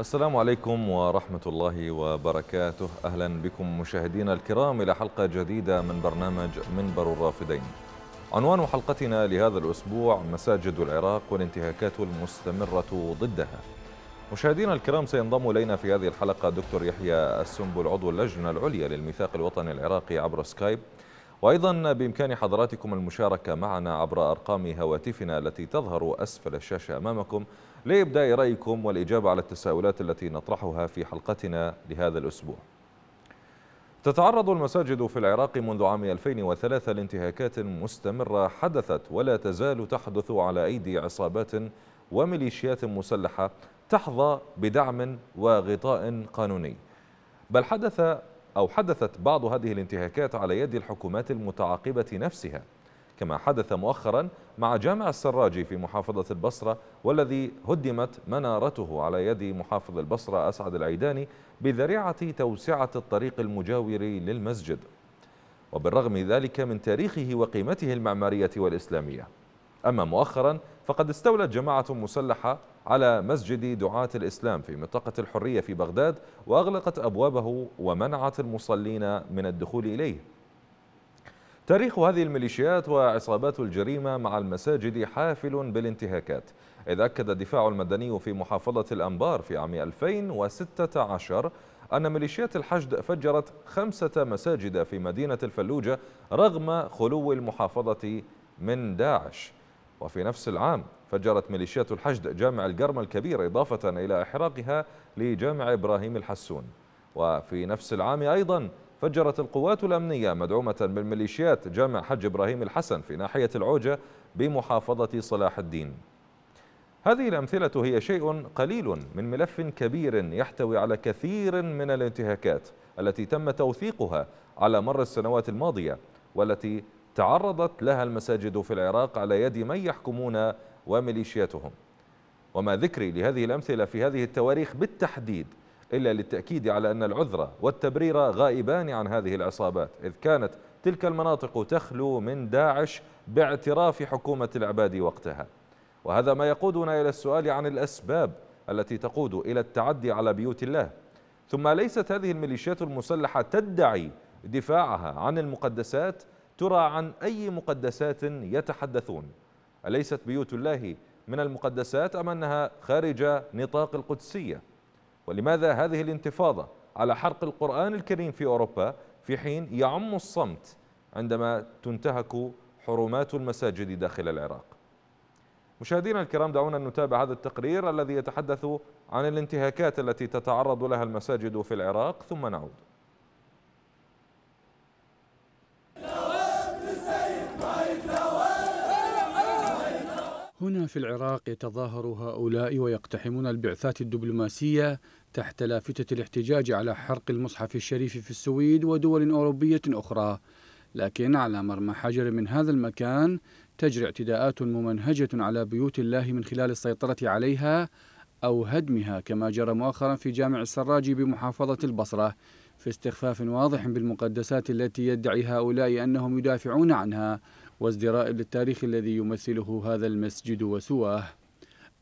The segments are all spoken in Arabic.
السلام عليكم ورحمة الله وبركاته. أهلا بكم مشاهدينا الكرام إلى حلقة جديدة من برنامج منبر الرافدين. عنوان حلقتنا لهذا الأسبوع مساجد العراق والانتهاكات المستمرة ضدها. مشاهدينا الكرام سينضم إلينا في هذه الحلقة دكتور يحيى السنبل عضو اللجنة العليا للميثاق الوطني العراقي عبر سكايب. وأيضا بإمكان حضراتكم المشاركة معنا عبر أرقام هواتفنا التي تظهر أسفل الشاشة أمامكم. لإبداء رأيكم والإجابة على التساؤلات التي نطرحها في حلقتنا لهذا الأسبوع. تتعرض المساجد في العراق منذ عام 2003 لانتهاكات مستمرة حدثت ولا تزال تحدث على أيدي عصابات وميليشيات مسلحة تحظى بدعم وغطاء قانوني. بل حدث أو حدثت بعض هذه الانتهاكات على يد الحكومات المتعاقبة نفسها. كما حدث مؤخرا مع جامع السراجي في محافظة البصرة والذي هدمت منارته على يد محافظ البصرة أسعد العيداني بذريعة توسعة الطريق المجاور للمسجد. وبالرغم ذلك من تاريخه وقيمته المعمارية والإسلامية. أما مؤخرا فقد استولت جماعة مسلحة على مسجد دعاة الإسلام في منطقة الحرية في بغداد وأغلقت أبوابه ومنعت المصلين من الدخول إليه. تاريخ هذه الميليشيات وعصابات الجريمة مع المساجد حافل بالانتهاكات. إذ أكد الدفاع المدني في محافظة الأنبار في عام 2016 أن ميليشيات الحشد فجرت خمسة مساجد في مدينة الفلوجة رغم خلو المحافظة من داعش. وفي نفس العام فجرت ميليشيات الحشد جامع القرم الكبير إضافة إلى إحراقها لجامع إبراهيم الحسون. وفي نفس العام أيضا فجرت القوات الأمنية مدعومة بالميليشيات جامع حج إبراهيم الحسن في ناحية العوجة بمحافظة صلاح الدين. هذه الأمثلة هي شيء قليل من ملف كبير يحتوي على كثير من الانتهاكات التي تم توثيقها على مر السنوات الماضية والتي تعرضت لها المساجد في العراق على يد من يحكمون وميليشياتهم. وما ذكري لهذه الأمثلة في هذه التواريخ بالتحديد إلا للتأكيد على أن العذر والتبرير غائبان عن هذه العصابات إذ كانت تلك المناطق تخلو من داعش باعتراف حكومة العباد وقتها. وهذا ما يقودنا إلى السؤال عن الأسباب التي تقود إلى التعدي على بيوت الله. ثم ليست هذه الميليشيات المسلحة تدعي دفاعها عن المقدسات؟ ترى عن أي مقدسات يتحدثون؟ أليست بيوت الله من المقدسات أم أنها خارج نطاق القدسية؟ ولماذا هذه الانتفاضة على حرق القرآن الكريم في أوروبا في حين يعم الصمت عندما تنتهك حرمات المساجد داخل العراق؟ مشاهدينا الكرام دعونا نتابع هذا التقرير الذي يتحدث عن الانتهاكات التي تتعرض لها المساجد في العراق. ثم نعود. هنا في العراق يتظاهر هؤلاء ويقتحمون البعثات الدبلوماسية تحت لافتة الاحتجاج على حرق المصحف الشريف في السويد ودول أوروبية أخرى. لكن على مرمى حجر من هذا المكان تجري اعتداءات ممنهجة على بيوت الله من خلال السيطرة عليها أو هدمها كما جرى مؤخرا في جامع السراج بمحافظة البصرة في استخفاف واضح بالمقدسات التي يدعي هؤلاء أنهم يدافعون عنها وازدراء للتاريخ الذي يمثله هذا المسجد وسواه.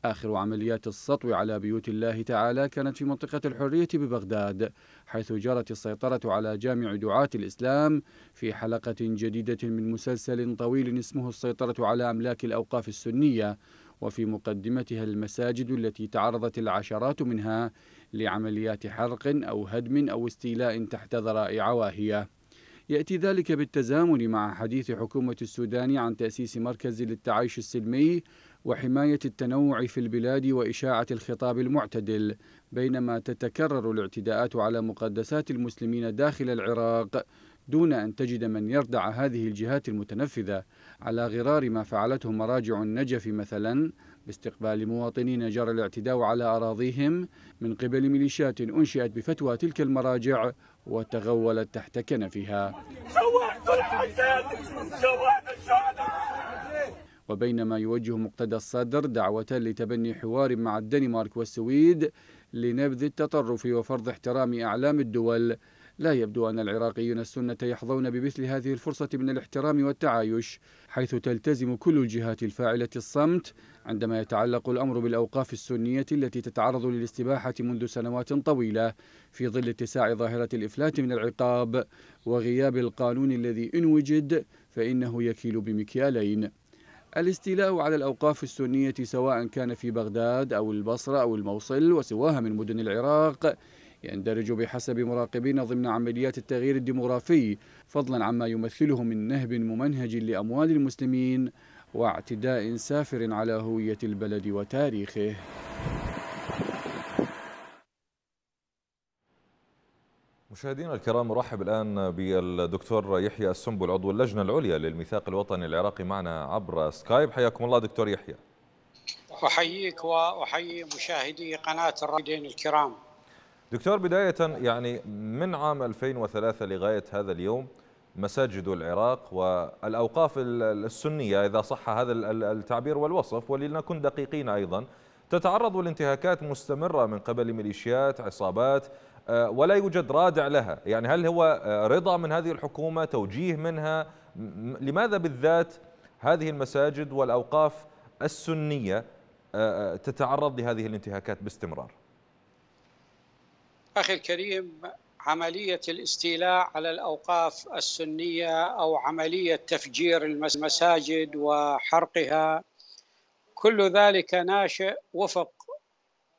آخر عمليات السطو على بيوت الله تعالى كانت في منطقة الحرية ببغداد حيث جرت السيطرة على جامع دعاة الإسلام في حلقة جديدة من مسلسل طويل اسمه السيطرة على أملاك الأوقاف السنية وفي مقدمتها المساجد التي تعرضت العشرات منها لعمليات حرق أو هدم أو استيلاء تحت ذرائع واهية يأتي ذلك بالتزامن مع حديث حكومة السودان عن تأسيس مركز للتعايش السلمي وحماية التنوع في البلاد وإشاعة الخطاب المعتدل بينما تتكرر الاعتداءات على مقدسات المسلمين داخل العراق دون أن تجد من يردع هذه الجهات المتنفذة على غرار ما فعلته مراجع النجف مثلا باستقبال مواطنين جرى الاعتداء على أراضيهم من قبل ميليشيات أنشئت بفتوى تلك المراجع وتغولت تحت كنفها. وبينما يوجه مقتدى الصدر دعوة لتبني حوار مع الدنمارك والسويد لنبذ التطرف وفرض احترام أعلام الدول. لا يبدو أن العراقيين السنة يحظون بمثل هذه الفرصة من الاحترام والتعايش حيث تلتزم كل الجهات الفاعلة الصمت عندما يتعلق الأمر بالأوقاف السنية التي تتعرض للاستباحة منذ سنوات طويلة في ظل اتساع ظاهرة الإفلات من العقاب وغياب القانون الذي إن وجد فإنه يكيل بمكيالين. الاستيلاء على الأوقاف السنية سواء كان في بغداد أو البصرة أو الموصل وسواها من مدن العراق يندرج بحسب مراقبين ضمن عمليات التغيير الديمغرافي فضلا عما يمثله من نهب ممنهج لأموال المسلمين واعتداء سافر على هوية البلد وتاريخه. مشاهدينا الكرام نرحب الآن بالدكتور يحيى السنبل عضو اللجنة العليا للميثاق الوطني العراقي معنا عبر سكايب. حياكم الله دكتور يحيى. أحييك وأحيي مشاهدي قناة الرائدين الكرام. دكتور بداية يعني من عام 2003 لغاية هذا اليوم مساجد العراق والأوقاف السنية إذا صح هذا التعبير والوصف ولنكن دقيقين أيضا تتعرض لانتهاكات مستمرة من قبل ميليشيات عصابات ولا يوجد رادع لها. يعني هل هو آه، رضا من هذه الحكومة توجيه منها؟ لماذا بالذات هذه المساجد والأوقاف السنية آه، تتعرض لهذه الانتهاكات باستمرار؟ أخي الكريم عملية الاستيلاء على الأوقاف السنية أو عملية تفجير المساجد وحرقها كل ذلك ناشئ وفق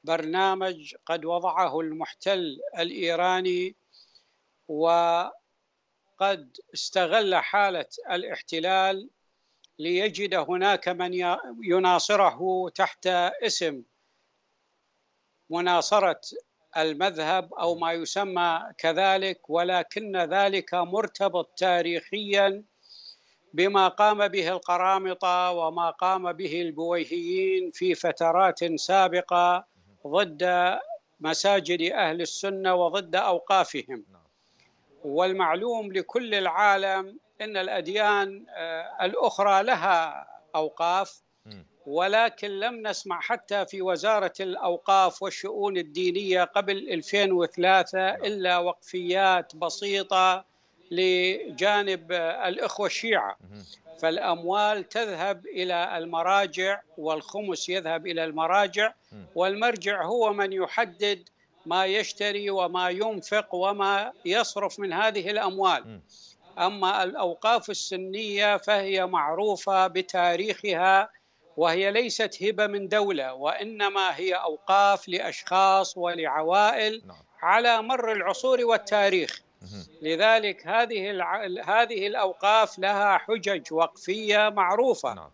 برنامج قد وضعه المحتل الإيراني وقد استغل حالة الاحتلال ليجد هناك من يناصره تحت اسم مناصرة المذهب أو ما يسمى كذلك ولكن ذلك مرتبط تاريخيا بما قام به القرامطة وما قام به البويهيين في فترات سابقة ضد مساجد أهل السنة وضد أوقافهم. والمعلوم لكل العالم إن الأديان آه، الأخرى لها أوقاف ولكن لم نسمع حتى في وزارة الأوقاف والشؤون الدينية قبل 2003 إلا وقفيات بسيطة لجانب الإخوة الشيعة. فالأموال تذهب إلى المراجع والخمس يذهب إلى المراجع والمرجع هو من يحدد ما يشتري وما ينفق وما يصرف من هذه الأموال. أما الأوقاف السنية فهي معروفة بتاريخها وهي ليست هبة من دولة وإنما هي أوقاف لأشخاص ولعوائل نعم. على مر العصور والتاريخ. لذلك هذه هذه الأوقاف لها حجج وقفية معروفة نعم.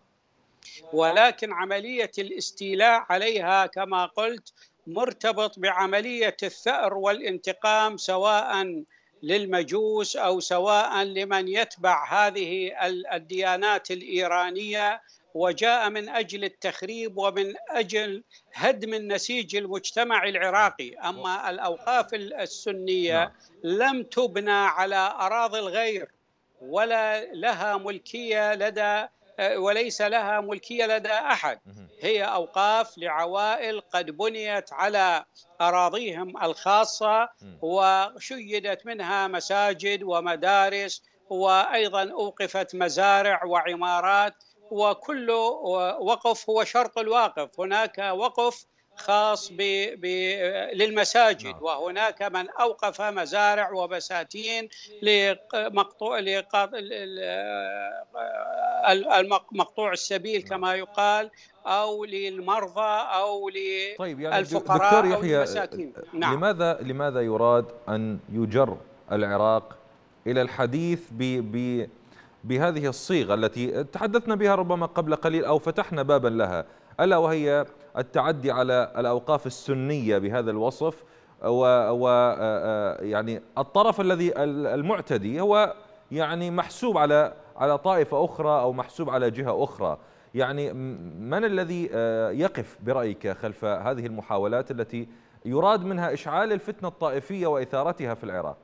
ولكن عملية الاستيلاء عليها كما قلت مرتبط بعملية الثأر والانتقام سواء للمجوس أو سواء لمن يتبع هذه الديانات الإيرانية وجاء من أجل التخريب ومن أجل هدم النسيج المجتمع العراقي. أما الأوقاف السنية نعم. لم تبنى على أراضي الغير ولا لها ملكية لدى وليس لها ملكية لدى أحد. هي أوقاف لعوائل قد بنيت على أراضيهم الخاصة وشيدت منها مساجد ومدارس وأيضا أوقفت مزارع وعمارات. وكل وقف هو شرط الواقف هناك وقف خاص ب... ب... للمساجد نعم. وهناك من أوقف مزارع وبساتين لمقطوع لقاط... المقطوع السبيل نعم. كما يقال أو للمرضى أو للفقراء طيب يعني دكتور يحيى المساكين. نعم. لماذا لماذا يراد أن يجر العراق إلى الحديث ب... ب... بهذه الصيغة التي تحدثنا بها ربما قبل قليل أو فتحنا بابا لها ألا وهي التعدي على الأوقاف السنية بهذا الوصف و يعني الطرف الذي المعتدي هو يعني محسوب على على طائفة أخرى أو محسوب على جهة أخرى. يعني من الذي يقف برأيك خلف هذه المحاولات التي يراد منها إشعال الفتنة الطائفية وإثارتها في العراق؟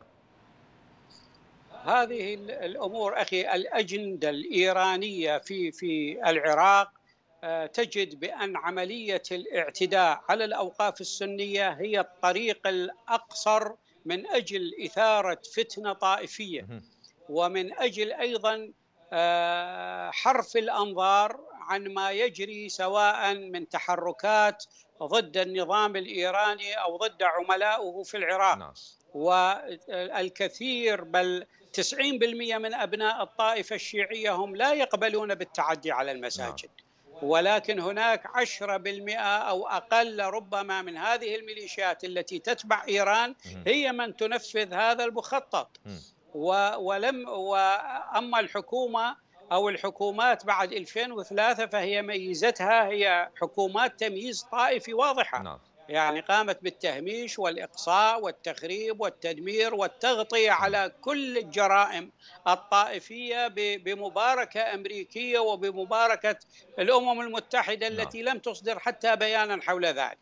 هذه الأمور أخي الأجندة الإيرانية في في العراق آه، تجد بأن عملية الاعتداء على الأوقاف السنية هي الطريق الأقصر من أجل إثارة فتنة طائفية. ومن أجل أيضا آه، حرف الأنظار عن ما يجري سواء من تحركات ضد النظام الإيراني أو ضد عملائه في العراق. نعم. والكثير بل 90% من أبناء الطائفة الشيعية هم لا يقبلون بالتعدي على المساجد. نعم. ولكن هناك 10% أو أقل ربما من هذه الميليشيات التي تتبع إيران هي من تنفذ هذا المخطط. ولم وأما الحكومة أو الحكومات بعد 2003 فهي ميزتها هي حكومات تمييز طائفي واضحة. نعم. يعني قامت بالتهميش والإقصاء والتخريب والتدمير والتغطية على كل الجرائم الطائفية بمباركة أمريكية وبمباركة الأمم المتحدة نعم. التي لم تصدر حتى بيانا حول ذلك.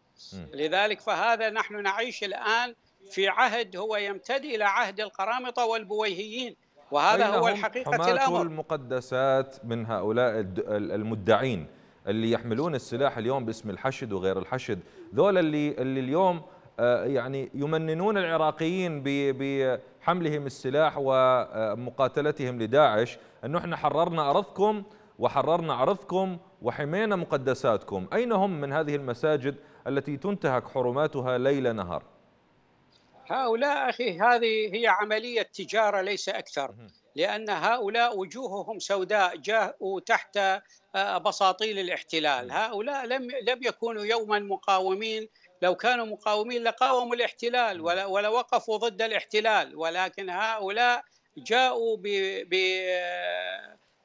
لذلك فهذا نحن نعيش الآن في عهد هو يمتد إلى عهد القرامطة والبويهيين. وهذا هو الحقيقة الأمر. المقدسات من هؤلاء المدعين. اللي يحملون السلاح اليوم باسم الحشد وغير الحشد. ذول اللي اللي اليوم آه، يعني يمننون العراقيين بحملهم السلاح ومقاتلتهم لداعش انه إحنا حررنا أرضكم وحررنا عرضكم وحمينا مقدساتكم. أين هم من هذه المساجد التي تنتهك حرماتها ليل نهار؟ هؤلاء أخي هذه هي عملية تجارة ليس أكثر. لأن هؤلاء وجوههم سوداء جاءوا تحت آه، بساطيل الاحتلال. هؤلاء لم لم يكونوا يوما مقاومين. لو كانوا مقاومين لقاوموا الاحتلال ولا, ولا وقفوا ضد الاحتلال. ولكن هؤلاء جاءوا ب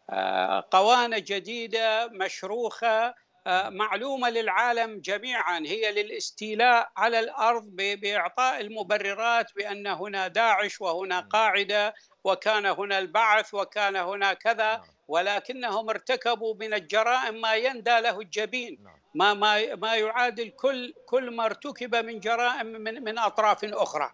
آه، جديدة مشروخة آه، معلومة للعالم جميعا. هي للاستيلاء على الأرض بإعطاء المبررات بأن هنا داعش وهنا قاعدة. وكان هنا البعث وكان هنا كذا نعم. ولكنهم ارتكبوا من الجرائم ما يندى له الجبين. نعم. ما ما ما يعادل كل كل ما ارتكب من جرائم من من أطراف أخرى.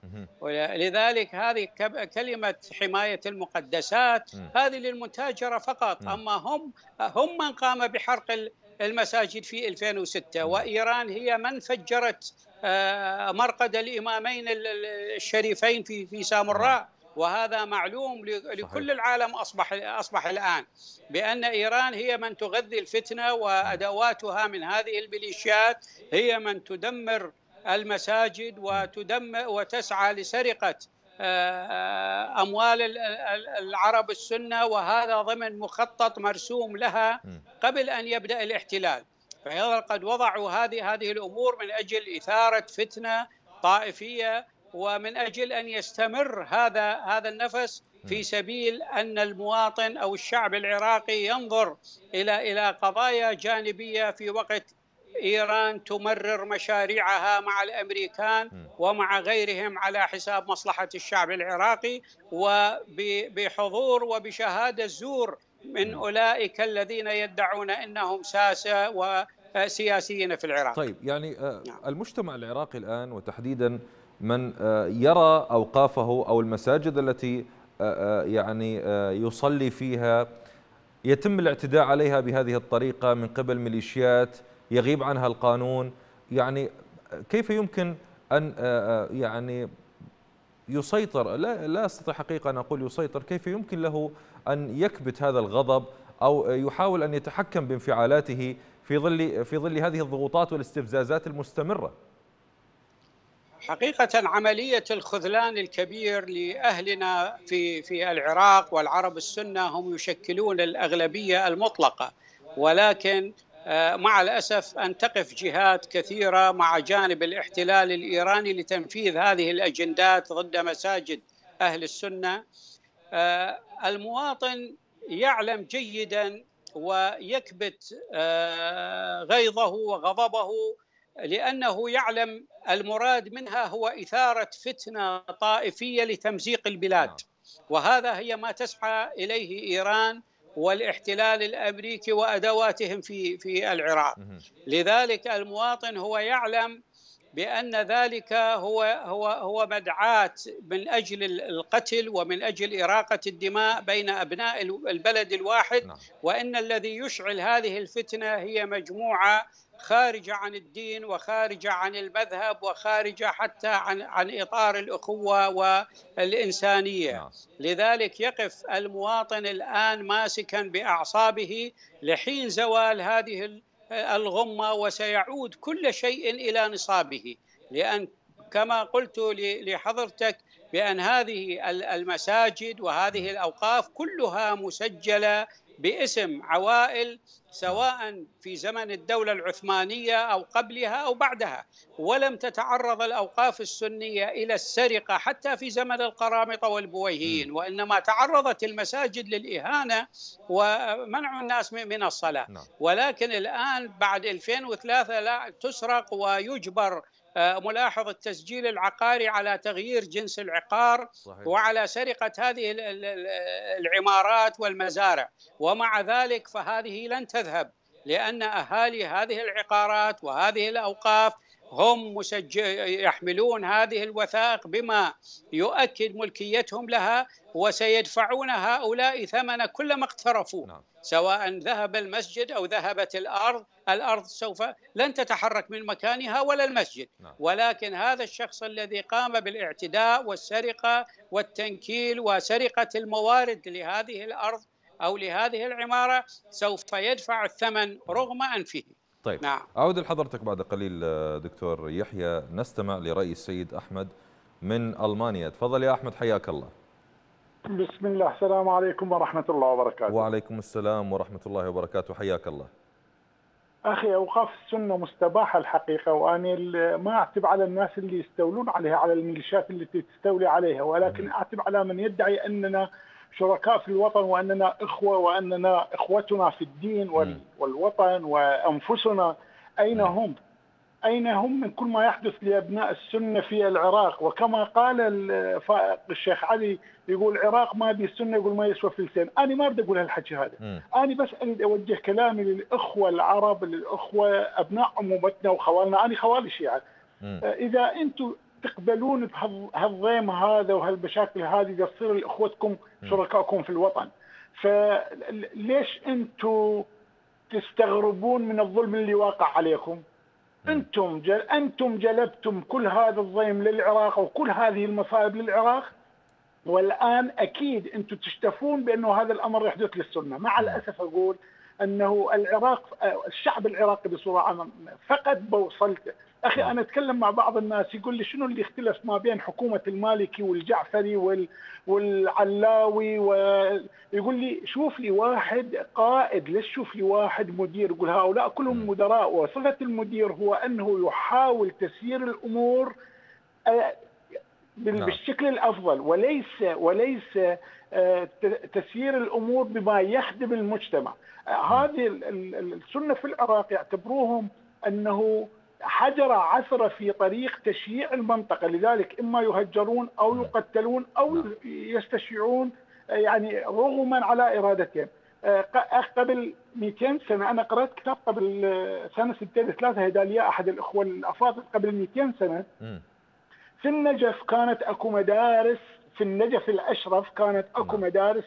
لذلك هذه كلمة حماية المقدسات هذه للمتاجرة فقط. أما هم هم من قام بحرق المساجد في 2006 وإيران هي من فجرت آه، مرقد الإمامين الشريفين في في سامراء. وهذا معلوم لكل العالم اصبح أصبح الآن بأن إيران هي من تغذي الفتنة وأدواتها من هذه الميليشيات هي من تدمر المساجد وتدمر وتسعى لسرقة آه، أموال العرب السنة وهذا ضمن مخطط مرسوم لها قبل أن يبدأ الاحتلال. قد وضعوا هذه هذه الأمور من أجل إثارة فتنة طائفية ومن أجل أن يستمر هذا هذا النفس في سبيل أن المواطن أو الشعب العراقي ينظر إلى إلى قضايا جانبية في وقت إيران تمرر مشاريعها مع الأمريكان ومع غيرهم على حساب مصلحة الشعب العراقي وبحضور وبشهادة زور من أولئك الذين يدعون إنهم ساسه وسياسيين في العراق. طيب يعني آه، نعم. المجتمع العراقي الآن وتحديدا من آه، يرى أوقافه أو المساجد التي آه، يعني يصلي فيها يتم الاعتداء عليها بهذه الطريقة من قبل ميليشيات يغيب عنها القانون. يعني كيف يمكن أن آه، آه، يعني يسيطر؟ لا لا أستطيع حقيقة أن أقول يسيطر. كيف يمكن له أن يكبت هذا الغضب أو يحاول أن يتحكم بانفعالاته في ظل في ظل هذه الضغوطات والاستفزازات المستمرة؟ حقيقة عملية الخذلان الكبير لأهلنا في في العراق والعرب السنة هم يشكلون الأغلبية المطلقة. ولكن آه، مع الأسف أن تقف جهات كثيرة مع جانب الاحتلال الإيراني لتنفيذ هذه الأجندات ضد مساجد أهل السنة آه، المواطن يعلم جيدا ويكبت آه، غيظه وغضبه لأنه يعلم المراد منها هو إثارة فتنة طائفية لتمزيق البلاد نعم. وهذا هي ما تسعى إليه إيران والاحتلال الأمريكي وأدواتهم في في العراق لذلك المواطن هو يعلم بأن ذلك هو هو هو مدعاة من أجل القتل ومن أجل إراقة الدماء بين أبناء البلد الواحد نعم. وإن الذي يشعل هذه الفتنة هي مجموعة خارجه عن الدين وخارجه عن المذهب وخارجه حتى عن عن إطار الأخوة والإنسانية نعم. لذلك يقف المواطن الآن ماسكا بأعصابه لحين زوال هذه الغمة وسيعود كل شيء إلى نصابه لأن كما قلت لحضرتك بأن هذه المساجد وهذه الأوقاف كلها مسجلة باسم عوائل سواء في زمن الدولة العثمانية أو قبلها أو بعدها ولم تتعرض الأوقاف السنية إلى السرقة حتى في زمن القرامطة والبويهيين وإنما تعرضت المساجد للإهانة ومنع الناس من الصلاة نعم. ولكن الآن بعد 2003 لا تسرق ويجبر آه، ملاحظ التسجيل العقاري على تغيير جنس العقار صحيح. وعلى سرقة هذه العمارات والمزارع ومع ذلك فهذه لن تذهب لأن أهالي هذه العقارات وهذه الأوقاف هم مسجل يحملون هذه الوثائق بما يؤكد ملكيتهم لها وسيدفعون هؤلاء ثمن كل ما اقترفوا نعم. سواء ذهب المسجد أو ذهبت الأرض الأرض سوف لن تتحرك من مكانها ولا المسجد نعم. ولكن هذا الشخص الذي قام بالاعتداء والسرقة والتنكيل وسرقة الموارد لهذه الأرض أو لهذه العمارة سوف يدفع الثمن رغم أنفه. طيب نعم. أعود لحضرتك بعد قليل دكتور يحيى. نستمع لرأي السيد أحمد من ألمانيا. تفضل يا أحمد حياك الله. بسم الله. السلام عليكم ورحمة الله وبركاته. وعليكم السلام ورحمة الله وبركاته. حياك الله. أخي أوقاف السنة مستباحة الحقيقة وأنا ما أعتب على الناس اللي يستولون عليها على الميليشيات اللي تستولي عليها ولكن أعتب على من يدعي أننا شركاء في الوطن وأننا إخوة وأننا إخوتنا في الدين والوطن وأنفسنا. أين هم؟ أين هم من كل ما يحدث لأبناء السنة في العراق؟ وكما قال الشيخ علي يقول العراق ما بي السنة يقول ما يسوى فلسطين أنا ما بدي أقول هالحكي هذا. م. أنا بس أريد أوجه كلامي للإخوة العرب للإخوة أبناء عمومتنا وخوالنا. أنا خوالي شيعة. إذا أنتم تقبلون بهالضيم هذا وهالمشاكل هذه تصير لأخوتكم شركائكم في الوطن. فليش أنتم تستغربون من الظلم اللي واقع عليكم؟ أنتم جل أنتم جلبتم كل هذا الضيم للعراق وكل هذه المصائب للعراق؟ والآن أكيد أنتم تشتفون بأنه هذا الأمر يحدث للسنة. مع الأسف أقول أنه العراق الشعب العراقي بصورة عامة فقد بوصلته. أخي أنا أتكلم مع بعض الناس يقول لي شنو اللي اختلف ما بين حكومة المالكي والجعفري وال والعلاوي ويقول لي شوف لي واحد قائد ليش شوف لي واحد مدير؟ يقول هؤلاء كلهم مدراء وصفة المدير هو أنه يحاول تسيير الأمور آه، نعم. بالشكل الأفضل وليس وليس آه، تسيير الأمور بما يخدم المجتمع. آه، هذه السنة في العراق يعتبروهم أنه حجر عثر في طريق تشييع المنطقة لذلك إما يهجرون أو نعم. يقتلون أو نعم. يستشيعون يعني رغما على إرادتهم آه، قبل 200 سنة أنا قرأت كتاب قبل آه، سنة 63 هداليا أحد الإخوة الأفاضل قبل 200 سنة في النجف كانت أكو مدارس في النجف الأشرف كانت أكو نعم. مدارس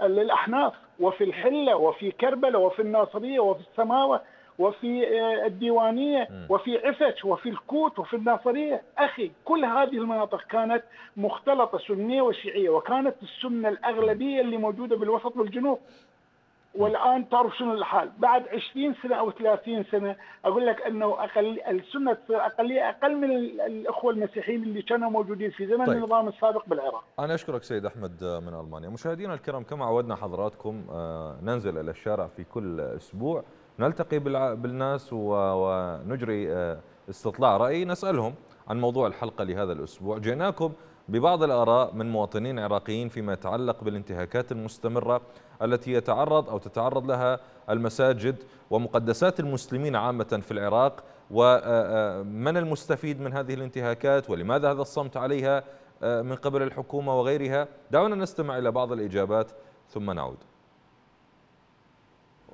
للأحناف وفي الحلة وفي كربلاء وفي الناصرية وفي السماوة وفي آه، الديوانية وفي عفش وفي الكوت وفي الناصرية. أخي كل هذه المناطق كانت مختلطة سنية وشيعية وكانت السنة الأغلبية اللي موجودة بالوسط والجنوب. والآن تعرف شنو الحال. بعد 20 سنة أو 30 سنة أقول لك أنه أقل السنة تصير اقليه أقل من الأخوة المسيحيين اللي كانوا موجودين في زمن طيب. النظام السابق بالعراق. أنا أشكرك سيد أحمد من ألمانيا، مشاهدينا الكرام كما عودنا حضراتكم آه، ننزل إلى الشارع في كل أسبوع. نلتقي بالناس ونجري آه، استطلاع رأي نسألهم عن موضوع الحلقة لهذا الأسبوع. جئناكم ببعض الآراء من مواطنين عراقيين فيما يتعلق بالانتهاكات المستمرة التي يتعرض أو تتعرض لها المساجد ومقدسات المسلمين عامة في العراق ومن آه، آه، المستفيد من هذه الانتهاكات ولماذا هذا الصمت عليها من قبل الحكومة وغيرها؟ دعونا نستمع إلى بعض الإجابات ثم نعود.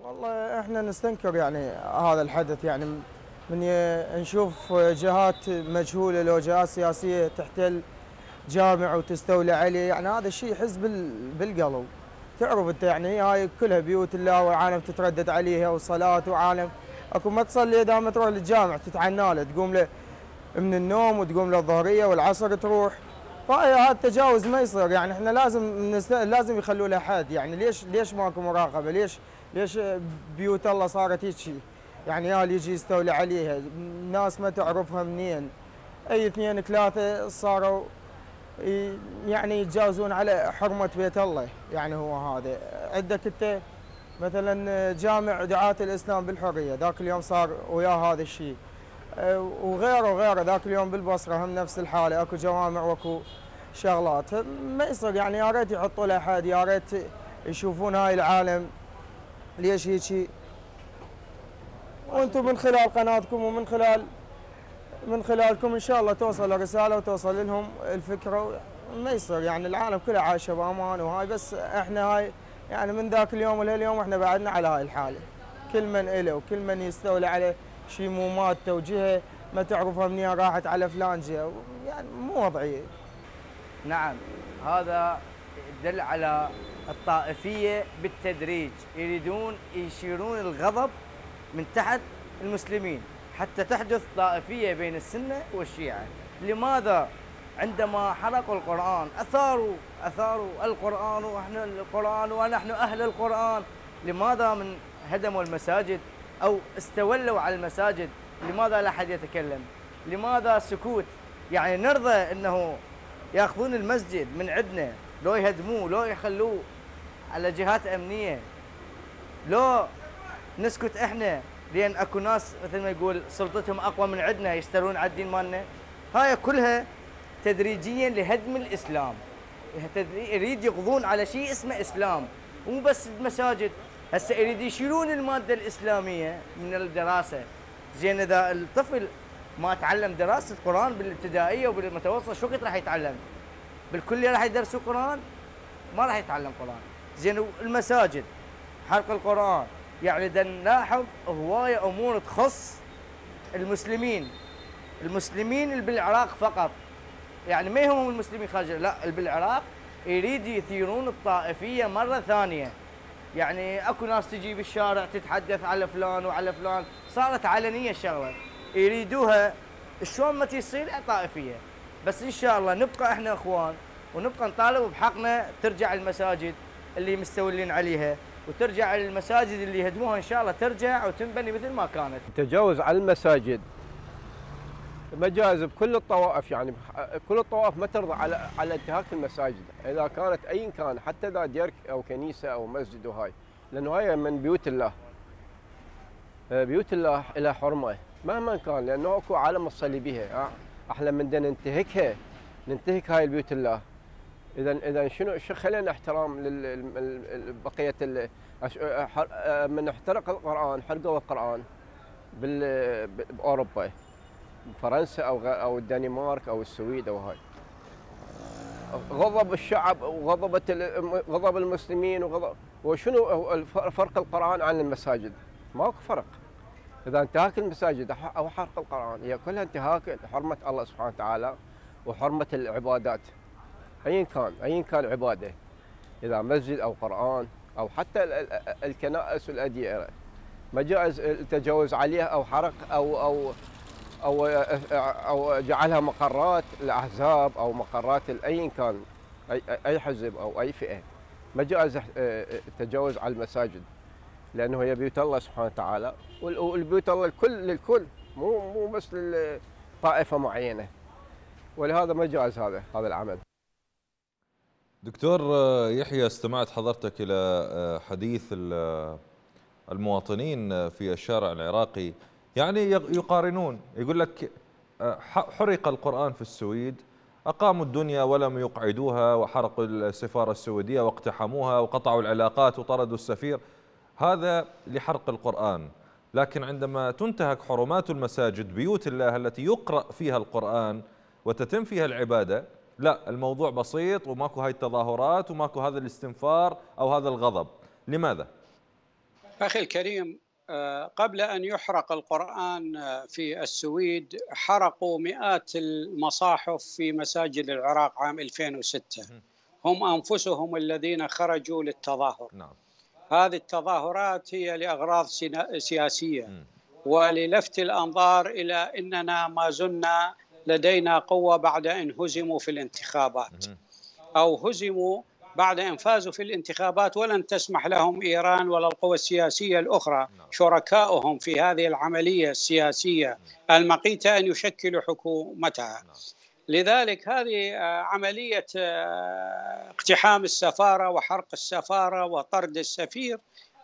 والله إحنا نستنكر يعني هذا الحدث يعني من نشوف جهات مجهولة لو جهات سياسية تحتل جامع وتستولي عليه. يعني هذا الشيء يحس بالقلب. تعرف أنت يعني هاي كلها بيوت الله وعالم تتردد عليها وصلاة وعالم. أكو ما تصلي دام تروح للجامع تتعنى له. تقوم له من النوم وتقوم للظهريه والعصر تروح. فهذا التجاوز ما يصير. يعني إحنا لازم لازم يخلوا له حد يعني ليش ليش ماكو مراقبة؟ ليش ليش بيوت الله صارت هيك يعني يا يجي يستولي عليها ناس ما تعرفها منين؟ أي اثنين ثلاثة صاروا يعني يتجاوزون على حرمة بيت الله يعني هو هذا. عندك أنت مثلا جامع دعاة الإسلام بالحرية ذاك اليوم صار وياه هذا الشيء وغيره وغيره ذاك اليوم بالبصرة هم نفس الحالة أكو جوامع وأكو شغلات. ما يصير يعني يا ريت يحطوا له حد يا ريت يشوفون هاي العالم. ليش هيك وأنتم من خلال قناتكم ومن خلال من خلالكم إن شاء الله توصل الرسالة وتوصل لهم الفكرة ما يصير يعني العالم كله عايشة بأمان وهاي بس إحنا هاي يعني من ذاك اليوم لهاليوم إحنا بعدنا على هاي الحالة. كل من إله وكل من يستولي عليه شي مو مات توجيهه ما تعرفها منين راحت على فلان جهة. يعني مو وضعية. نعم هذا يدل على الطائفية بالتدريج يريدون يشيرون الغضب من تحت المسلمين حتى تحدث طائفية بين السنة والشيعة. لماذا عندما حرقوا القرآن أثاروا أثاروا القرآن ونحن القرآن ونحن أهل القرآن لماذا من هدموا المساجد أو استولوا على المساجد؟ لماذا لا أحد يتكلم؟ لماذا سكوت؟ يعني نرضى أنه يأخذون المسجد من عندنا لو يهدموه لو يخلوه على جهات أمنية. لو نسكت إحنا لأن أكو ناس مثل ما يقول سلطتهم أقوى من عندنا يشترون على الدين مالنا. هاي كلها تدريجيا لهدم الإسلام. يريد يقضون على شيء اسمه إسلام. مو بس المساجد هسه يريد يشيلون المادة الإسلامية من الدراسة. زين إذا الطفل ما تعلم دراسة قرآن بالابتدائية وبالمتوسط شو راح يتعلم؟ بالكلية راح يدرسوا قرآن؟ ما راح يتعلم قرآن. زين المساجد حرق القرآن يعني دا نلاحظ هواية أمور تخص المسلمين. المسلمين اللي بالعراق فقط. يعني ما يهمهم المسلمين خارج لا اللي بالعراق يريد يثيرون الطائفية مرة ثانية. يعني أكو ناس تجي بالشارع تتحدث على فلان وعلى فلان. صارت علنية الشغلة. يريدوها شلون ما تصير طائفية. بس إن شاء الله نبقى إحنا إخوان ونبقى نطالب بحقنا ترجع المساجد. اللي مستولين عليها. وترجع المساجد اللي يهدموها إن شاء الله ترجع وتنبني مثل ما كانت. التجاوز على المساجد. مجاز بكل الطوائف يعني كل الطوائف ما ترضى على على انتهاك المساجد إذا كانت ايا كان حتى إذا ديرك أو كنيسة أو مسجد وهاي لأنه هاي من بيوت الله. بيوت الله لها حرمة مهما كان لأنه أكو عالم تصلي بها أحلى من ننتهكها. ننتهك هاي البيوت الله. إذا إذا شنو خلينا احترام لبقيه من احترق القرآن حرقوا القرآن بأوروبا فرنسا أو أو الدنمارك أو السويد أو هاي. غضب الشعب وغضبت غضب المسلمين وغضب وشنو فرق القرآن عن المساجد؟ ماكو فرق. إذا انتهاك المساجد أو حرق القرآن هي كلها انتهاك حرمة الله سبحانه وتعالى وحرمة العبادات. ايا كان ايا كان عبادة إذا مسجد أو قرآن أو حتى الكنائس والاديره ما جائز التجاوز عليها أو حرق أو أو أو أو جعلها مقرات الأحزاب أو مقرات ايا كان اي أي حزب أو أي فئة. ما جائز التجاوز على المساجد لأنه هي بيوت الله سبحانه وتعالى والبيوت الله الكل للكل مو مو بس لطائفه معينة. ولهذا ما جائز هذا هذا العمل. دكتور يحيى استمعت حضرتك إلى حديث المواطنين في الشارع العراقي. يعني يقارنون يقول لك حرق القرآن في السويد أقاموا الدنيا ولم يقعدوها وحرقوا السفارة السويدية واقتحموها وقطعوا العلاقات وطردوا السفير. هذا لحرق القرآن. لكن عندما تنتهك حرمات المساجد بيوت الله التي يقرأ فيها القرآن وتتم فيها العبادة لا الموضوع بسيط وماكو هاي التظاهرات وماكو هذا الاستنفار أو هذا الغضب. لماذا؟ أخي الكريم آه، قبل أن يحرق القرآن آه، في السويد حرقوا مئات المصاحف في مساجد العراق عام 2006 هم أنفسهم الذين خرجوا للتظاهر. نعم. هذه التظاهرات هي لأغراض سياسية. وللفت الأنظار إلى أننا ما زلنا لدينا قوة بعد أن هزموا في الانتخابات. أو هزموا بعد أن فازوا في الانتخابات ولن تسمح لهم إيران ولا القوى السياسية الأخرى نعم. شركائهم في هذه العملية السياسية المقيتة أن يشكلوا حكومتها نعم. لذلك هذه آه، عملية آه، اقتحام السفارة وحرق السفارة وطرد السفير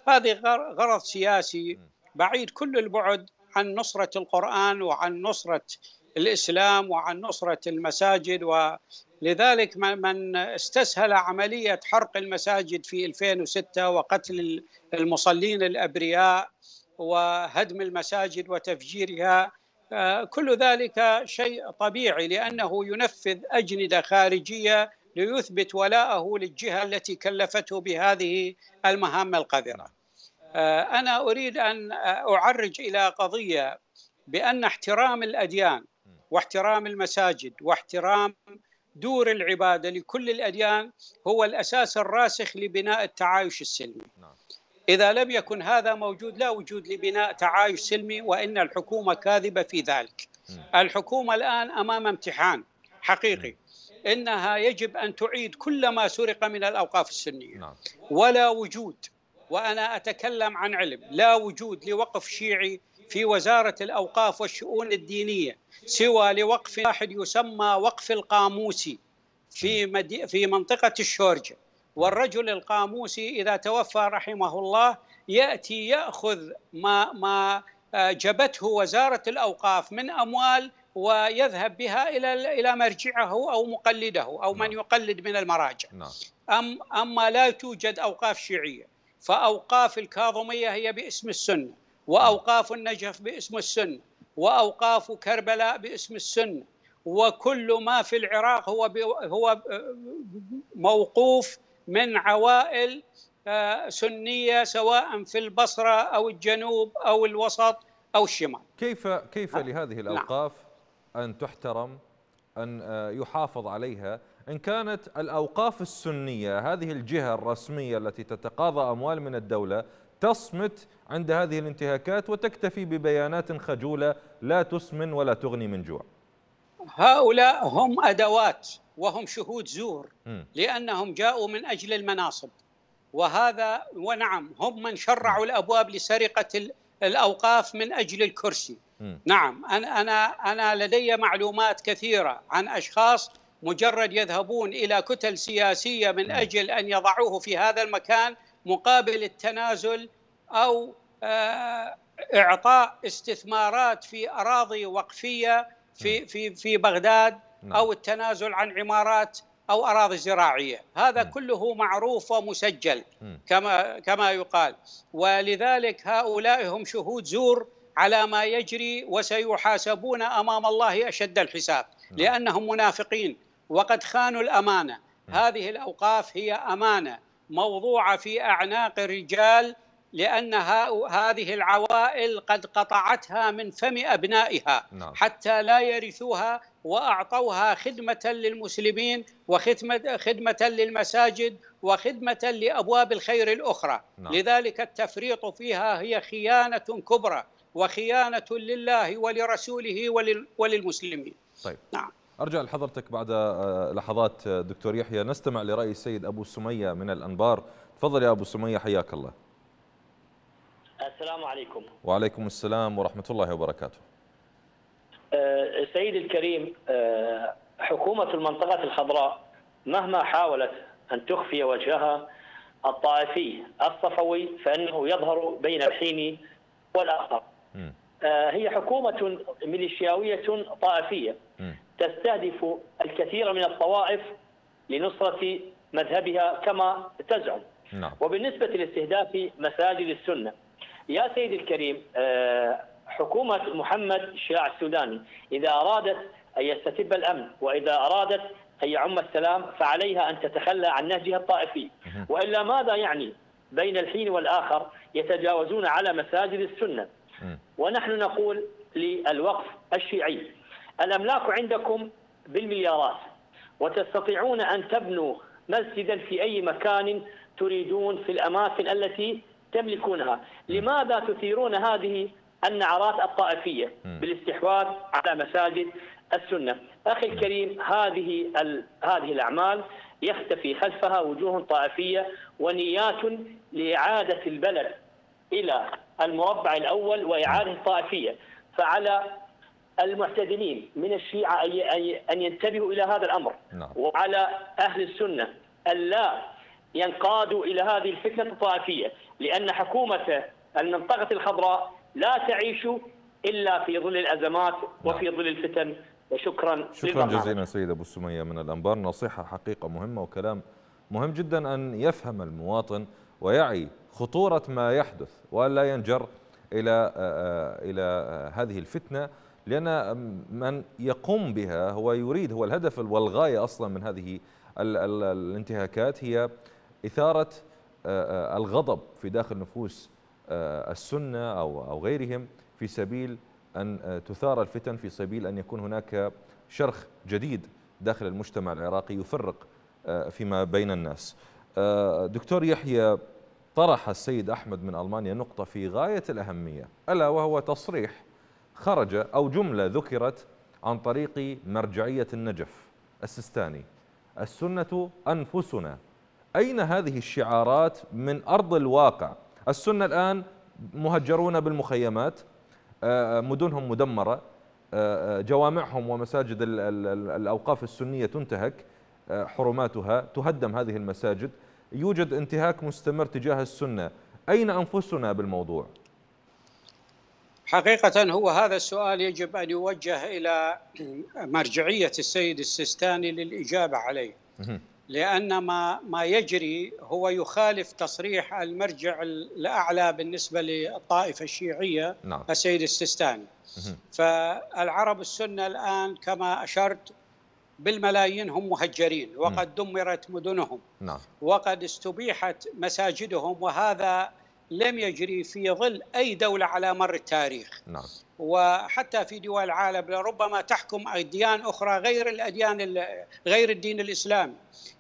هذه غر- غرض سياسي بعيد كل البعد عن نصرة القرآن وعن نصرة الإسلام وعن نصرة المساجد ولذلك من- استسهل عملية حرق المساجد في 2006 وقتل المصلين الأبرياء وهدم المساجد وتفجيرها آه، كل ذلك شيء طبيعي لأنه ينفذ أجندة خارجية ليثبت ولاءه للجهة التي كلفته بهذه المهام القذرة. آه، أنا أريد أن أعرج إلى قضية بأن احترام الأديان واحترام المساجد واحترام دور العبادة لكل الأديان هو الأساس الراسخ لبناء التعايش السلمي. نعم. إذا لم يكن هذا موجود لا وجود لبناء تعايش سلمي وإن الحكومة كاذبة في ذلك. الحكومة الآن أمام امتحان حقيقي. إنها يجب أن تعيد كل ما سرق من الأوقاف السنية. نعم. ولا وجود وأنا أتكلم عن علم لا وجود لوقف شيعي في وزارة الأوقاف والشؤون الدينية سوى لوقف واحد يسمى وقف القاموسي في مدي في منطقة الشورجة. والرجل القاموسي إذا توفى رحمه الله يأتي يأخذ ما ما آه، جبته وزارة الأوقاف من أموال ويذهب بها إلى إلى مرجعه أو مقلده أو من نعم. يقلد من المراجع. نعم. أم أما لا توجد أوقاف شيعية فأوقاف الكاظمية هي باسم السنة. وأوقاف النجف باسم السنة وأوقاف كربلاء باسم السنة وكل ما في العراق هو هو موقوف من عوائل آه، سنية سواء في البصرة أو الجنوب أو الوسط أو الشمال. كيف كيف لهذه الأوقاف أن تحترم أن آه، يحافظ عليها؟ إن كانت الأوقاف السنية هذه الجهة الرسمية التي تتقاضى أموال من الدولة تصمت عند هذه الانتهاكات وتكتفي ببيانات خجولة لا تسمن ولا تغني من جوع هؤلاء هم أدوات وهم شهود زور مم. لأنهم جاءوا من أجل المناصب وهذا ونعم هم من شرعوا الأبواب لسرقة ال- الأوقاف من أجل الكرسي. نعم أنا أنا أنا لدي معلومات كثيرة عن أشخاص مجرد يذهبون إلى كتل سياسية من أجل أن يضعوه في هذا المكان مقابل التنازل أو آه، إعطاء استثمارات في أراضي وقفية في في في بغداد نعم. أو التنازل عن عمارات أو أراضي زراعية هذا مم. كله معروف ومسجل. كما كما يقال ولذلك هؤلاء هم شهود زور على ما يجري وسيحاسبون أمام الله أشد الحساب نعم. لأنهم منافقين وقد خانوا الأمانة هذه الأوقاف هي أمانة موضوعه في أعناق الرجال لأن ها- هذه العوائل قد قطعتها من فم أبنائها نعم. حتى لا يرثوها وأعطوها خدمة للمسلمين وخدمه خدمة للمساجد وخدمة لأبواب الخير الأخرى نعم. لذلك التفريط فيها هي خيانة كبرى وخيانة لله ولرسوله ولل- وللمسلمين طيب نعم أرجع لحضرتك بعد آه، لحظات آه، دكتور يحيى. نستمع لرأي السيد أبو سمية من الأنبار. تفضل يا أبو سمية حياك الله. السلام عليكم. وعليكم السلام ورحمة الله وبركاته. آه، سيدي الكريم آه، حكومة المنطقة الخضراء مهما حاولت أن تخفي وجهها الطائفي الصفوي فإنه يظهر بين الحين والآخر. آه، هي حكومة ميليشياوية طائفية. تستهدف الكثير من الطوائف لنصرة مذهبها كما تزعم. نعم. وبالنسبة لاستهداف مساجد السنة يا سيدي الكريم آه، حكومة محمد الشياع السوداني إذا أرادت أن يستتب الأمن وإذا أرادت أن يعم السلام فعليها أن تتخلى عن نهجها الطائفي. وإلا ماذا يعني بين الحين والآخر يتجاوزون على مساجد السنة. ونحن نقول للوقف الشيعي الأملاك عندكم بالمليارات وتستطيعون أن تبنوا مسجدا في أي مكان تريدون في الأماكن التي تملكونها. لماذا تثيرون هذه النعرات الطائفية. بالاستحواذ على مساجد السنة. أخي الكريم هذه هذه الأعمال يختفي خلفها وجوه طائفية ونيات لإعادة البلد إلى المربع الأول وإعادة الطائفية. فعلى المعتدلين من الشيعة أن- ينتبهوا إلى هذا الأمر. نعم. وعلى أهل السنة ألا ينقادوا إلى هذه الفتنة الطائفية لأن حكومة المنطقة الخضراء لا تعيش إلا في ظل الأزمات وفي ظل الفتن. وشكرا شكرا. جزيلا سيد أبو السمية من الأنبار. نصيحة حقيقة مهمة وكلام مهم جدا أن يفهم المواطن ويعي خطورة ما يحدث وألا ينجر إلى آه، آه، إلى آه، هذه الفتنة. لأن من يقوم بها هو يريد هو الهدف والغاية أصلا من هذه ال- ال- الانتهاكات هي إثارة الغضب في داخل نفوس السنة أو غيرهم في سبيل أن تثار الفتن في سبيل أن يكون هناك شرخ جديد داخل المجتمع العراقي يفرق فيما بين الناس. دكتور يحيى طرح السيد أحمد من ألمانيا نقطة في غاية الأهمية ألا وهو تصريح خرج أو جملة ذكرت عن طريق مرجعية النجف السستاني. السنة أنفسنا. أين هذه الشعارات من أرض الواقع؟ السنة الآن مهجرون بالمخيمات آه، مدنهم مدمرة آه، آه، جوامعهم ومساجد ال- ال- ال- الأوقاف السنية تنتهك حرماتها تهدم هذه المساجد. يوجد انتهاك مستمر تجاه السنة. أين أنفسنا بالموضوع؟ حقيقة هو هذا السؤال يجب أن يوجه إلى مرجعية السيد السيستاني للإجابة عليه. لأن ما ما يجري هو يخالف تصريح المرجع الأعلى بالنسبة للطائفة الشيعية نعم. السيد السيستاني. فالعرب السنة الآن كما أشرت بالملايين هم مهجرين وقد دمرت مدنهم نعم. وقد استبيحت مساجدهم وهذا لم يجري في ظل أي دولة على مر التاريخ. نعم. وحتى في دول العالم لربما تحكم أديان أخرى غير الأديان ال- غير الدين الإسلامي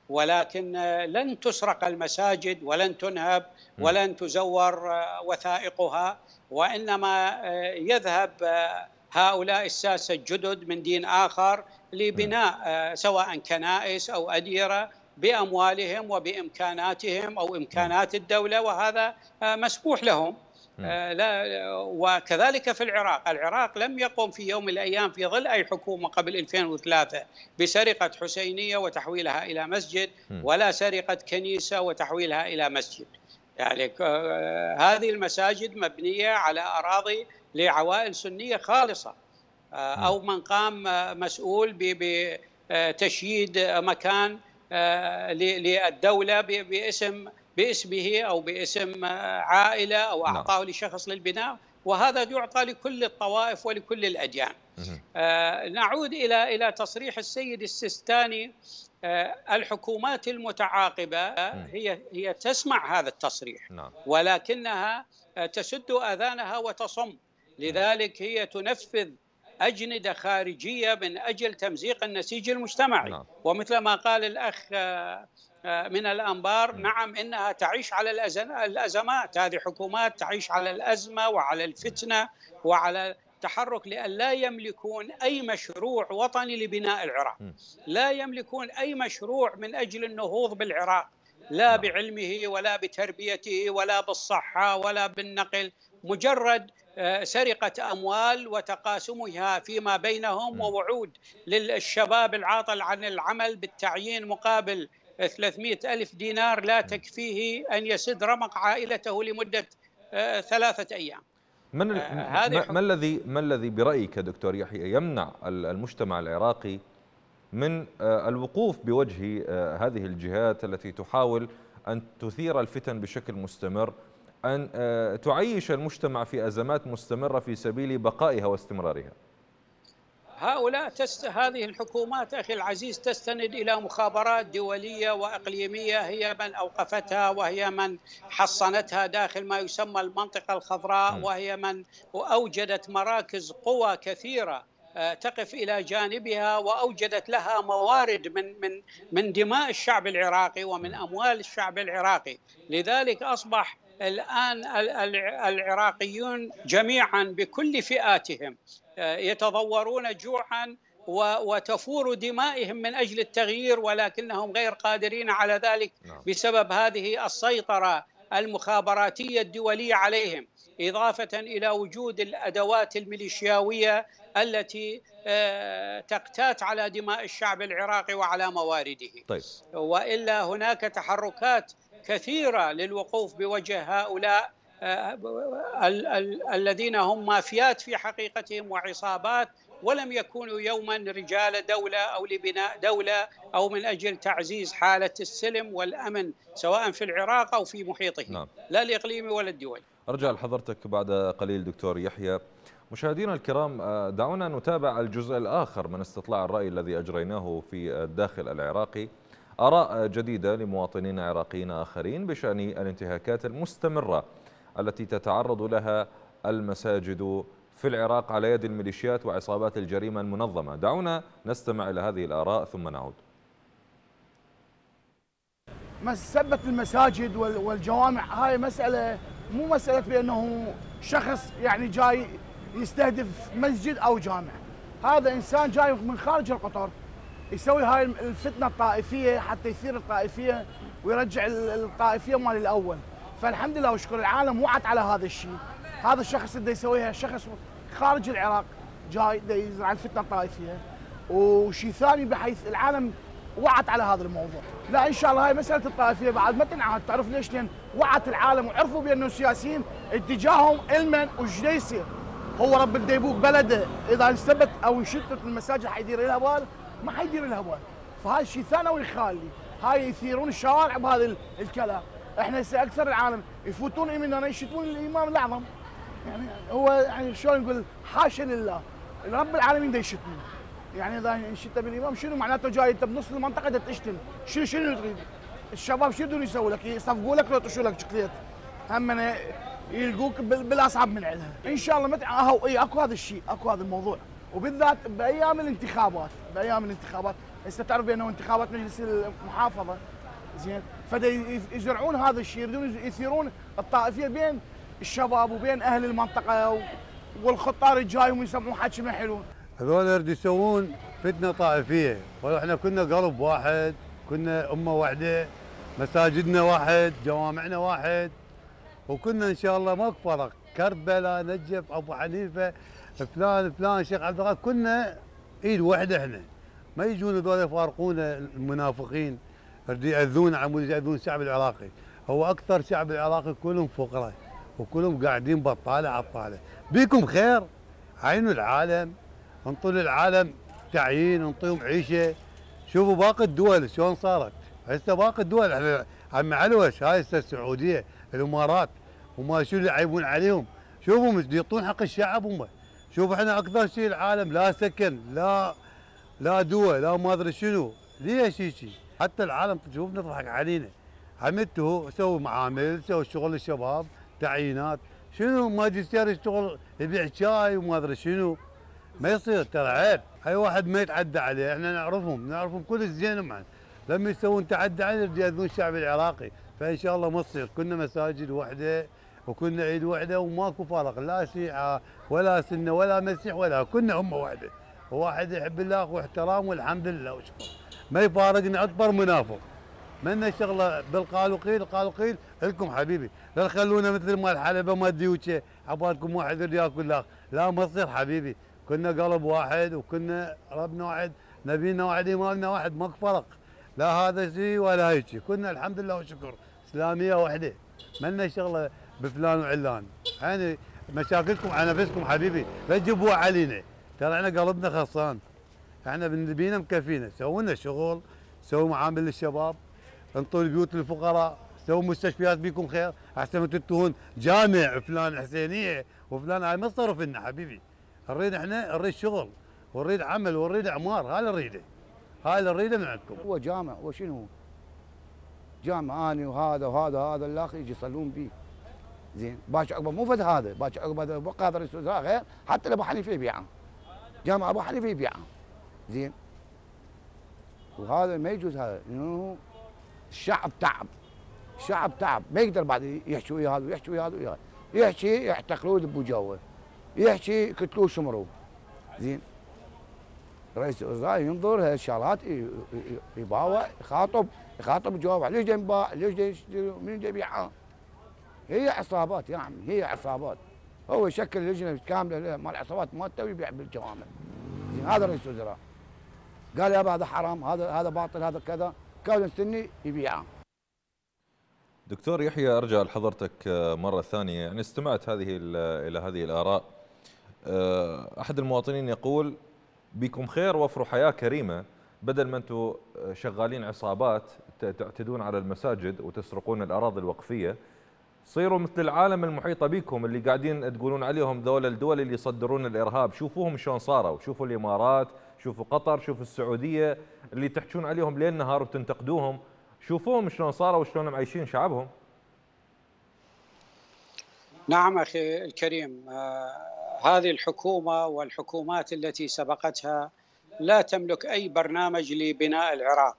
ولكن لن تسرق المساجد ولن تنهب ولن تزور وثائقها. وإنما آه، يذهب آه، هؤلاء الساسة الجدد من دين آخر لبناء آه، سواء كنائس أو أديرة بأموالهم وبإمكاناتهم أو إمكانات الدولة وهذا آه، مسموح لهم. آه، لا وكذلك في العراق. العراق لم يقم في يوم من الأيام في ظل أي حكومة قبل 2003 بسرقة حسينية وتحويلها إلى مسجد ولا سرقة كنيسة وتحويلها إلى مسجد. يعني آه، هذه المساجد مبنية على أراضي لعوائل سنية خالصة. آه، أو من قام مسؤول بتشييد مكان آه، ل- للدولة ب- باسم باسمه أو باسم عائلة أو نعم. أعطاه لشخص للبناء. وهذا يعطى لكل الطوائف ولكل الأديان. آه، نعود إلى إلى تصريح السيد السيستاني. آه، الحكومات المتعاقبة هي هي تسمع هذا التصريح. نعم. ولكنها تسد أذانها وتصم. لذلك هي تنفذ أجندة خارجية من أجل تمزيق النسيج المجتمعي. نعم. ومثل ما قال الأخ آه، آه، من الأنبار نعم إنها تعيش على الأزمات. هذه حكومات تعيش على الأزمة وعلى الفتنة وعلى التحرك لأن لا يملكون أي مشروع وطني لبناء العراق. لا يملكون أي مشروع من أجل النهوض بالعراق. لا بعلمه ولا بتربيته ولا بالصحة ولا بالنقل. مجرد سرقة أموال وتقاسمها فيما بينهم ووعود للشباب العاطل عن العمل بالتعيين مقابل 300 ألف دينار لا تكفيه أن يسد رمق عائلته لمدة آه، ثلاثة أيام. من. آه، ما, الذي ما الذي برأيك دكتور يحيى يمنع ال- المجتمع العراقي من آه، الوقوف بوجه آه، هذه الجهات التي تحاول أن تثير الفتن بشكل مستمر أن آه، تعيش المجتمع في أزمات مستمرة في سبيل بقائها واستمرارها. هؤلاء تست... هذه الحكومات أخي العزيز تستند إلى مخابرات دولية وإقليمية هي من أوقفتها وهي من حصنتها داخل ما يسمى المنطقة الخضراء وهي من أوجدت مراكز قوى كثيرة آه، تقف إلى جانبها وأوجدت لها موارد من من من دماء الشعب العراقي ومن أموال الشعب العراقي، لذلك أصبح الآن العراقيون جميعا بكل فئاتهم آه، يتضورون جوعا وتفور دمائهم من أجل التغيير ولكنهم غير قادرين على ذلك نعم. بسبب هذه السيطرة المخابراتية الدولية عليهم إضافة إلى وجود الأدوات الميليشياوية التي آه، تقتات على دماء الشعب العراقي وعلى موارده طيب. وإلا هناك تحركات كثيرة للوقوف بوجه هؤلاء آه، الذين هم مافيات في حقيقتهم وعصابات ولم يكونوا يوما رجال دولة أو لبناء دولة أو من أجل تعزيز حالة السلم والأمن سواء في العراق أو في محيطه نعم. لا الإقليمي ولا الدولي أرجع لحضرتك بعد قليل دكتور يحيى. مشاهدينا الكرام آه، دعونا نتابع الجزء الآخر من استطلاع الرأي الذي أجريناه في الداخل العراقي. آراء جديدة لمواطنين عراقيين آخرين بشأن الانتهاكات المستمرة التي تتعرض لها المساجد في العراق على يد الميليشيات وعصابات الجريمة المنظمة. دعونا نستمع إلى هذه الآراء ثم نعود. مسبة المساجد والجوامع. هاي مسألة مو مسألة بأنه شخص يعني جاي يستهدف مسجد أو جامع. هذا إنسان جاي من خارج القطر يسوي هاي الفتنة الطائفية حتى يثير الطائفية ويرجع الطائفية مال الأول. فالحمد لله وشكر العالم وعت على هذا الشيء. هذا الشخص اللي يسويها شخص خارج العراق جاي يزرع الفتنة الطائفية. وشيء ثاني بحيث العالم وعت على هذا الموضوع. لا إن شاء الله هاي مسألة الطائفية بعد ما تنعاد تعرف ليش؟ لأن وعت العالم وعرفوا بانه السياسيين اتجاههم علما وش يصير هو رب الديبوك بلده إذا انثبت أو انشتت المساجد حيدير لها بال ما حيدير بال فهذا شيء ثانوي خالي. هاي يثيرون الشوارع بهذا الكلام. إحنا هسه أكثر العالم يفوتون يمنا يشتمون الامام الأعظم. يعني هو يعني شلون نقول حاشا لله. رب العالمين دا يشتم يعني إذا انشدت بالإمام شنو معناته جاي؟ أنت بنص المنطقة دا تشتم. شنو شنو تريد؟ الشباب شنو يدون يسووا لك؟ يصفقوا لك لو يطشوا لك شكليت هم يلقوك بالأصعب من عندها. إن شاء الله متى أهو إي أكو هذا الشيء أكو هذا الموضوع. وبالذات بأيام الانتخابات. بأيام الانتخابات. هسه تعرف بانه انتخابات مجلس المحافظة زين فدا يزرعون هذا الشيء يريدون يثيرون الطائفية بين الشباب وبين أهل المنطقة والخطار الجاي يسمعون حكي ما حلو هذول يريد يسوون فتنة طائفية. وإحنا كنا قلب واحد كنا أمة واحدة مساجدنا واحد جوامعنا واحد وكنا إن شاء الله ماكو فرق كربلاء نجف أبو حنيفة فلان فلان شيخ عبد الغفار كنا إيد واحدة إحنا ما يجون هذول يفارقونا المنافقين يريد يأذون عمود يأذون الشعب العراقي. هو أكثر شعب العراقي كلهم فقراء وكلهم قاعدين بطالة على الطالة. بيكم خير؟ عينوا العالم انطوا للعالم تعيين انطيهم عيشة. شوفوا باقي الدول شلون صارت. هسه باقي الدول إحنا عم علوش هاي هسه السعودية الإمارات وما شو اللي يعيبون عليهم. شوفوا يعطون حق الشعب هم. شوفوا إحنا أكثر شيء العالم لا سكن لا لا دواء لا ما أدري شنو. ليش هيك؟ حتى العالم تشوف نضحك علينا. عملته سووا معامل سووا شغل الشباب تعيينات. شنو ماجستير يشتغل يبيع شاي وما أدري شنو. ما يصير ترى عيب. أي واحد ما يتعدى عليه إحنا نعرفهم نعرفهم كل زين معنا. لما يسوون تعدى عليه يأذون الشعب العراقي. فإن شاء الله ما تصير. كنا مساجد وحدة وكنا عيد وحده وماكو فرق لا شيعه ولا سنة ولا مسيح ولا كنا أمة واحدة وواحد يحب الله واحترام والحمد لله وشكر. ما يفارقنا أكبر منافق من شغلة بالقال وقيل قال وقيل لكم حبيبي. لا تخلونا مثل مال حلبة ما ديوتشه عبالكم واحد يريد ياكل لا لا ما تصير حبيبي. كنا قلب واحد وكنا ربنا واحد نبينا واحد امامنا واحد ماكو فرق. لا هذا شيء ولا هيك كنا الحمد لله والشكر إسلامية واحدة منا شغلة بفلان وعلان. يعني مشاكلكم على نفسكم حبيبي. لا تجيبوها علينا. ترى إحنا قلبنا خصان إحنا بنبينا مكفينا. سووا شغل سووا معامل للشباب انطوا البيوت للفقراء سووا مستشفيات بيكم خير أحسن ما تنتهون جامع فلان حسينيه وفلان هاي ما صرف لنا حبيبي. نريد إحنا نريد شغل ونريد عمل ونريد اعمار هاي اللي نريده. هاي اللي نريده من عندكم. هو جامع هو شنو؟ جامع أني وهذا وهذا وهذا الآخر يجي يصلون بيه. زين. باش عقبه مو فد هذا باش عقبه وزراء غير حتى ابو حنيفة يبيعه. جامع أبو حنيفة يبيعه. زين. وهذا ما يجوز هذا انه الشعب تعب. الشعب تعب. ما يقدر بعد يحكي ويا هذا ويحكي ويا هذا ويا هذا. يحكي يعتقلوه يذبوا جوه. يحكي يقتلوه شمروه زين. رئيس الوزراء ينظر هالشغلات يباوع يخاطب يخاطب يجاوب ليش ينباع ليش من يبيعها هي عصابات يا عمي هي عصابات. هو يشكل لجنة كاملة مال عصابات مالته ويبيع بالجوامع. هذا رئيس الوزراء. قال يابا هذا حرام هذا هذا باطل هذا كذا. كون سني يبيعه. دكتور يحيى أرجع لحضرتك مرة ثانية. يعني استمعت هذه إلى هذه الآراء. أحد المواطنين يقول بكم خير وفروا حياة كريمة بدل ما أنتم شغالين عصابات تعتدون على المساجد وتسرقون الأراضي الوقفية صيروا مثل العالم المحيطة بكم اللي قاعدين تقولون عليهم ذول الدول اللي يصدرون الإرهاب. شوفوهم شلون صاروا. شوفوا الإمارات شوفوا قطر شوفوا السعودية اللي تحجون عليهم ليل نهار وتنتقدوهم. شوفوهم شلون صاروا وشلون معيشين شعبهم. نعم أخي الكريم. آه هذه الحكومة والحكومات التي سبقتها لا تملك أي برنامج لبناء العراق.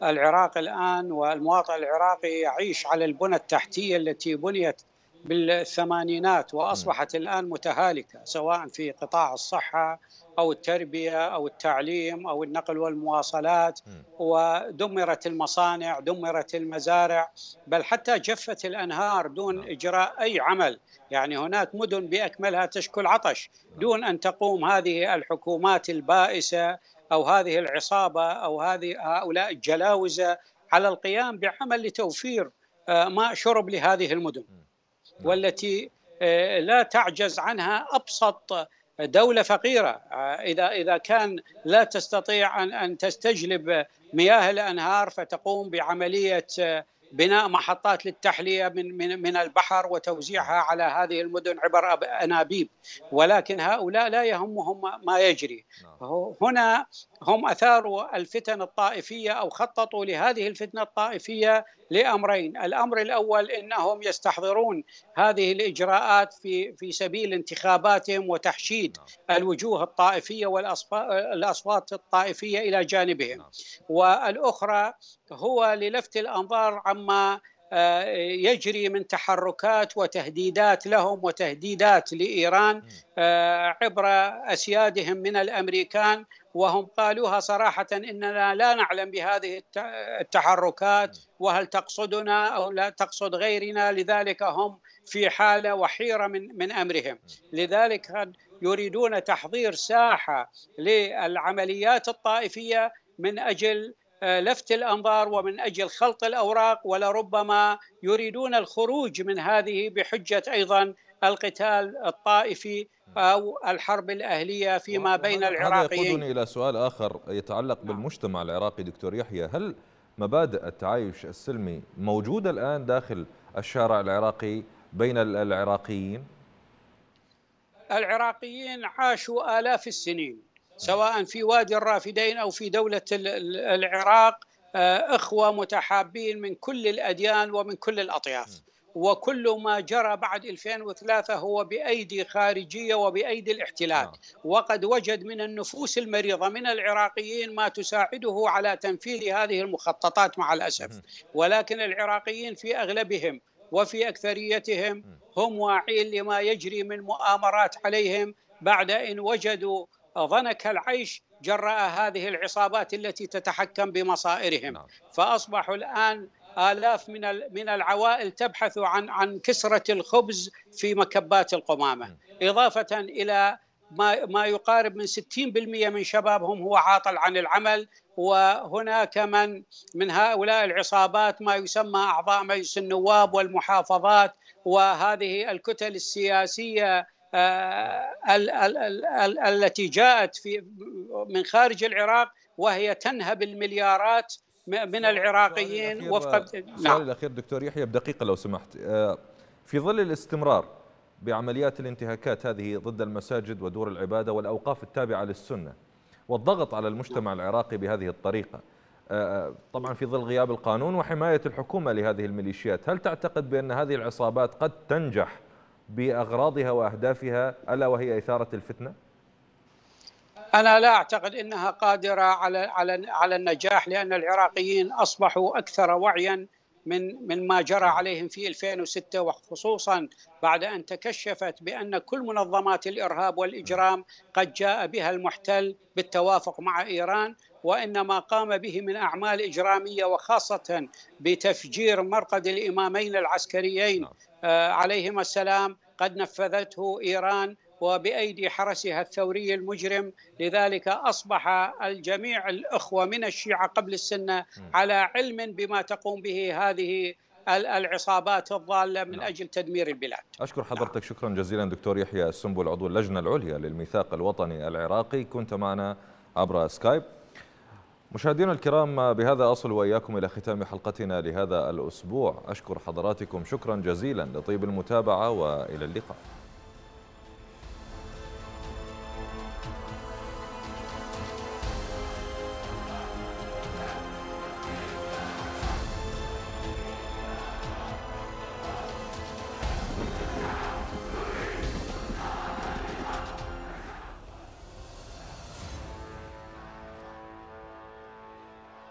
فالعراق الآن والمواطن العراقي يعيش على البنى التحتية التي بنيت بالثمانينات وأصبحت الآن متهالكة سواء في قطاع الصحة أو التربية أو التعليم أو النقل والمواصلات ودمرت المصانع دمرت المزارع بل حتى جفت الأنهار دون إجراء أي عمل. يعني هناك مدن بأكملها تشكل عطش دون أن تقوم هذه الحكومات البائسة أو هذه العصابة أو هذه هؤلاء الجلاوزة على القيام بعمل لتوفير ماء شرب لهذه المدن. والتي لا تعجز عنها أبسط دولة فقيرة. إذا إذا كان لا تستطيع أن أن تستجلب مياه الأنهار فتقوم بعملية بناء محطات للتحلية من من من البحر وتوزيعها على هذه المدن عبر أنابيب. ولكن هؤلاء لا يهمهم ما يجري. هنا هم أثاروا الفتن الطائفية أو خططوا لهذه الفتنة الطائفية لأمرين، الأمر الأول إنهم يستحضرون هذه الإجراءات في في سبيل انتخاباتهم وتحشيد الوجوه الطائفية والاصوات الطائفية إلى جانبهم. والأخرى هو للفت الأنظار عما يجري من تحركات وتهديدات لهم وتهديدات لإيران عبر أسيادهم من الأمريكان وهم قالوها صراحة إننا لا نعلم بهذه التحركات وهل تقصدنا أو لا تقصد غيرنا لذلك هم في حالة وحيرة من من أمرهم. لذلك يريدون تحضير ساحة للعمليات الطائفية من أجل لفت الأنظار ومن أجل خلط الأوراق ولربما يريدون الخروج من هذه بحجة أيضا القتال الطائفي أو الحرب الأهلية فيما بين العراقيين. هذا يقودني إلى سؤال آخر يتعلق بالمجتمع العراقي دكتور يحيى. هل مبادئ التعايش السلمي موجودة الآن داخل الشارع العراقي بين العراقيين؟ العراقيين عاشوا آلاف السنين. سواء في وادي الرافدين أو في دولة العراق إخوة متحابين من كل الأديان ومن كل الأطياف. وكل ما جرى بعد 2003 هو بأيدي خارجية وبأيدي الاحتلال. وقد وجد من النفوس المريضة من العراقيين ما تساعده على تنفيذ هذه المخططات مع الأسف. ولكن العراقيين في أغلبهم وفي أكثريتهم هم واعين لما يجري من مؤامرات عليهم بعد إن وجدوا ضنك العيش جراء هذه العصابات التي تتحكم بمصائرهم. فأصبحوا الآن آلاف من من العوائل تبحث عن عن كسرة الخبز في مكبات القمامة. إضافة إلى ما ما يقارب من 60% من شبابهم هو عاطل عن العمل وهناك من من هؤلاء العصابات ما يسمى أعضاء مجلس النواب والمحافظات وهذه الكتل السياسية التي جاءت في من خارج العراق وهي تنهب المليارات من العراقيين وفق السؤال نعم. الأخير دكتور يحيى بدقيقة لو سمحت في ظل الاستمرار بعمليات الانتهاكات هذه ضد المساجد ودور العبادة والأوقاف التابعة للسنة والضغط على المجتمع العراقي بهذه الطريقة آه، طبعا في ظل غياب القانون وحماية الحكومة لهذه الميليشيات هل تعتقد بأن هذه العصابات قد تنجح بأغراضها وأهدافها ألا وهي إثارة الفتنة؟ أنا لا أعتقد أنها قادرة على على على النجاح لأن العراقيين أصبحوا أكثر وعيا من من ما جرى عليهم في 2006 وخصوصا بعد أن تكشفت بأن كل منظمات الإرهاب والإجرام قد جاء بها المحتل بالتوافق مع إيران وان ما قام به من أعمال إجرامية وخاصة بتفجير مرقد الإمامين العسكريين آه، عليهما السلام. قد نفذته إيران وبأيدي حرسها الثوري المجرم. لذلك أصبح الجميع الأخوة من الشيعة قبل السنة على علم بما تقوم به هذه العصابات الضالة من نعم. أجل تدمير البلاد. أشكر حضرتك. شكرا جزيلا دكتور يحيى السنبل عضو اللجنة العليا للميثاق الوطني العراقي. كنت معنا عبر سكايب. مشاهدينا الكرام بهذا أصل وإياكم إلى ختام حلقتنا لهذا الأسبوع. أشكر حضراتكم شكرا جزيلا لطيب المتابعة وإلى اللقاء.